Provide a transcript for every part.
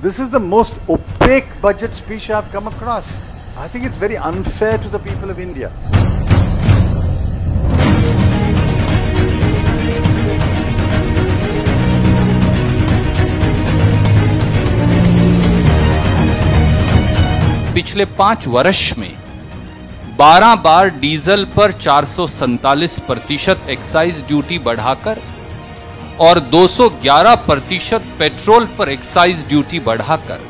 This is the most opaque budget speech I've come across. I think it's very unfair to the people of India. पिछले पाँच वर्ष में 12 बार diesel पर चार प्रतिशत एक्साइज ड्यूटी बढ़ाकर और 211 प्रतिशत पेट्रोल पर एक्साइज ड्यूटी बढ़ाकर।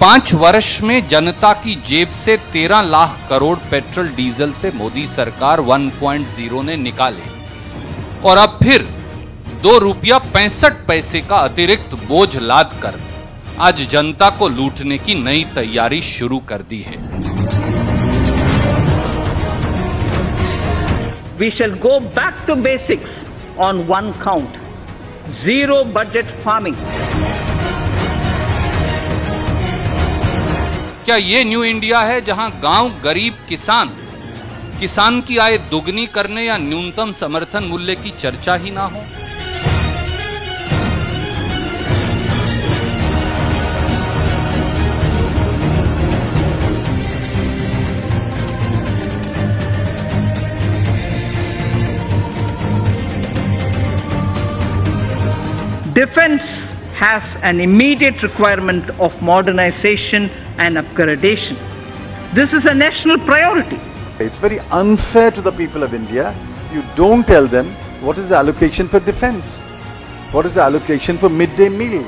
पाँच वर्ष में जनता की जेब से 13 लाख करोड़ पेट्रोल डीजल से मोदी सरकार 1.0 ने निकाले। और अब फिर दो रुपया पैंसठ पैसे का अतिरिक्त बोझ लाद कर आज जनता को लूटने की नई तैयारी शुरू कर दी है। We shall go back to basics on one count. Zero budget farming क्या ये न्यू इंडिया है जहाँ गाँव गरीब किसान किसान की आय दुगनी करने या न्यूनतम समर्थन मूल्य की चर्चा ही ना हो? Defense has an immediate requirement of modernization and upgradation. This is a national priority. It's very unfair to the people of India. You don't tell them what is the allocation for defense, what is the allocation for midday meal,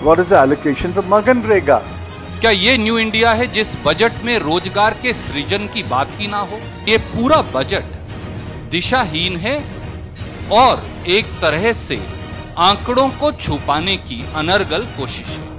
what is the allocation for Maganrega. क्या ये new India है जिस budget में रोजगार के सृजन की बात ही ना हो ये पूरा बजट दिशाहीन है और एक तरह से आंकड़ों को छुपाने की अनर्गल कोशिश। है